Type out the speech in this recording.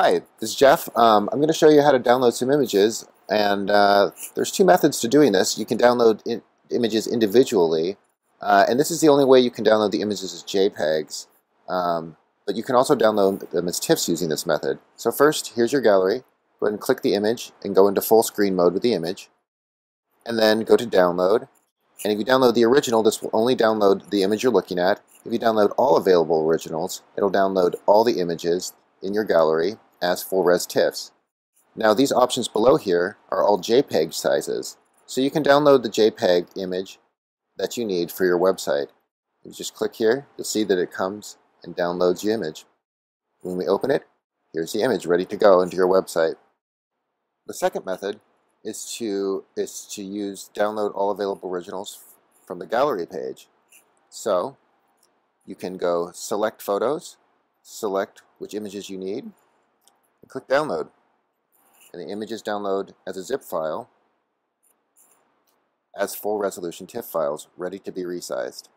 Hi, this is Jeff. Um, I'm going to show you how to download some images, and uh, there's two methods to doing this. You can download in images individually, uh, and this is the only way you can download the images as JPEGs, um, but you can also download them as TIFFs using this method. So first, here's your gallery. Go ahead and click the image and go into full screen mode with the image, and then go to download. And if you download the original, this will only download the image you're looking at. If you download all available originals, it'll download all the images in your gallery as full res TIFFs. Now these options below here are all JPEG sizes, so you can download the JPEG image that you need for your website. You just click here, you'll see that it comes and downloads the image. When we open it, here's the image ready to go into your website. The second method is to, is to use download all available originals from the gallery page. So you can go select photos, select which images you need, and click download. And the images download as a zip file as full resolution TIFF files ready to be resized.